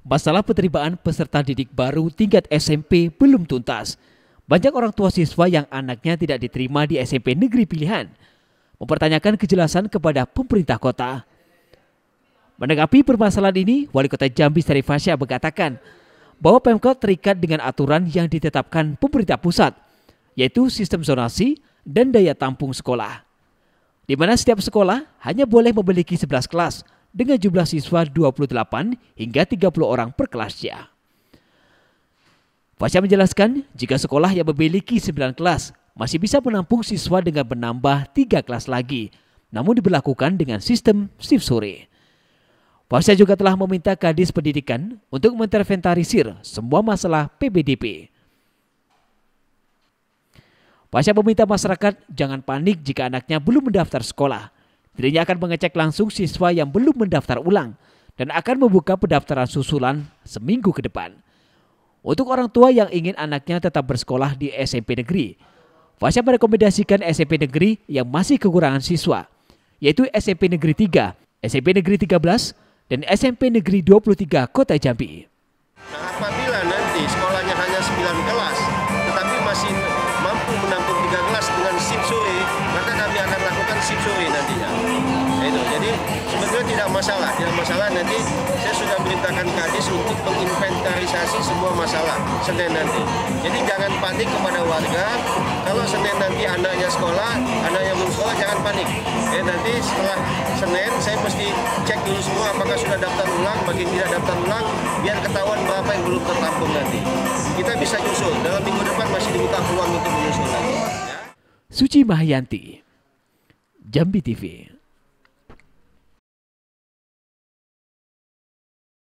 Masalah penerimaan peserta didik baru tingkat SMP belum tuntas. Banyak orang tua siswa yang anaknya tidak diterima di SMP negeri pilihan mempertanyakan kejelasan kepada pemerintah kota. Menanggapi permasalahan ini, Wali Kota Jambi Sari Fasya mengatakan bahwa Pemkot terikat dengan aturan yang ditetapkan pemerintah pusat, yaitu sistem zonasi dan daya tampung sekolah. Di mana setiap sekolah hanya boleh memiliki 11 kelas dengan jumlah siswa 28 hingga 30 orang per kelasnya. Fasya menjelaskan jika sekolah yang memiliki 9 kelas masih bisa menampung siswa dengan menambah 3 kelas lagi, namun diberlakukan dengan sistem shift sore. Fasya juga telah meminta Kadis Pendidikan untuk menterventarisir semua masalah PBDP. Fasya meminta masyarakat jangan panik jika anaknya belum mendaftar sekolah Dirinya akan mengecek langsung siswa yang belum mendaftar ulang dan akan membuka pendaftaran susulan seminggu ke depan. Untuk orang tua yang ingin anaknya tetap bersekolah di SMP negeri, Fasya merekomendasikan SMP negeri yang masih kekurangan siswa, yaitu SMP Negeri 3, SMP Negeri 13, dan SMP Negeri 23 Kota Jambi. Nah, apabila nanti sekolahnya hanya 9 kelas, tetapi masih mampu menampung tidak masalah, tidak masalah nanti saya sudah perintahkan Kadis untuk menginventarisasi semua masalah Senin nanti. Jadi jangan panik kepada warga, kalau Senin nanti anaknya sekolah, anaknya belum sekolah jangan panik. Eh, nanti setelah Senin saya mesti cek dulu semua apakah sudah daftar ulang, bagi tidak daftar ulang, biar ketahuan berapa yang belum tertampung nanti. Kita bisa nyusul, dalam minggu depan masih dibuka peluang untuk menyusul lagi. Ya. Suci Mahayanti, Jambi TV.